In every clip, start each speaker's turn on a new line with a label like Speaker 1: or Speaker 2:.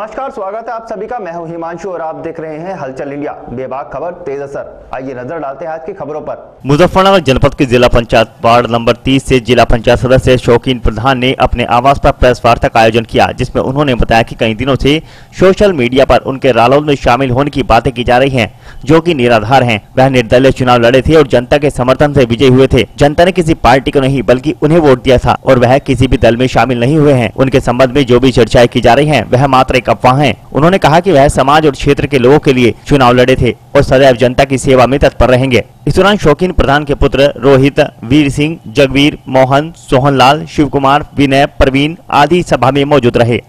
Speaker 1: नमस्कार, स्वागत है आप सभी का। मैं हूँ हिमांशु और आप देख रहे हैं हलचल इंडिया। बेबाक खबर, तेज असर। आइए नज़र डालते हैं आज की खबरों पर।
Speaker 2: मुजफ्फरनगर जनपद के जिला पंचायत वार्ड नंबर 30 से जिला पंचायत सदस्य शौकीन प्रधान ने अपने आवास पर प्रेस वार्ता का आयोजन किया, जिसमें उन्होंने बताया कि कई दिनों से सोशल मीडिया पर उनके रालोद में शामिल होने की बातें की जा रही है, जो की निराधार है। वह निर्दलीय चुनाव लड़े थे और जनता के समर्थन ऐसी विजयी हुए थे। जनता ने किसी पार्टी को नहीं, बल्कि उन्हें वोट दिया था और वह किसी भी दल में शामिल नहीं हुए हैं। उनके संबंध में जो भी चर्चाएँ की जा रही है, वह मात्र एक अफवाह है। उन्होंने कहा कि वह समाज और क्षेत्र के लोगों के लिए चुनाव लड़े थे और सदैव जनता की सेवा में तत्पर रहेंगे। इस दौरान शौकीन प्रधान के पुत्र रोहित, वीर सिंह, जगवीर, मोहन, सोहनलाल शिव कुमार विनय, प्रवीण आदि सभा में मौजूद रहे।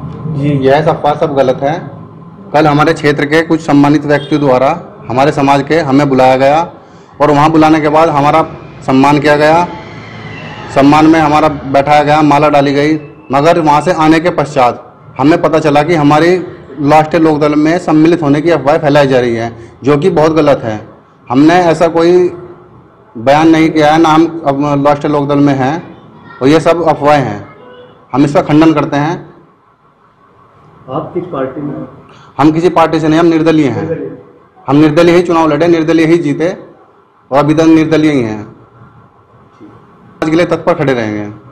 Speaker 3: यह अफवाह सब गलत है। कल हमारे क्षेत्र के कुछ सम्मानित व्यक्तियों द्वारा हमारे समाज के हमें बुलाया गया और वहाँ बुलाने के बाद हमारा सम्मान किया गया। सम्मान में हमारा बैठाया गया, माला डाली गई, मगर वहाँ से आने के पश्चात हमें पता चला कि हमारी राष्ट्रीय लोकदल में सम्मिलित होने की अफवाह फैलाई जा रही है जो कि बहुत गलत है। हमने ऐसा कोई बयान नहीं किया है ना हम अब राष्ट्रीय लोकदल में हैं और ये सब अफवाहें हैं। हम इसका खंडन करते हैं।
Speaker 4: आप किस पार्टी में
Speaker 3: हम किसी पार्टी से नहीं हम निर्दलीय हैं। हम निर्दलीय ही चुनाव लड़े निर्दलीय ही जीते और अभी तक निर्दलीय ही हैं। आज के लिए तत्पर खड़े रहेंगे।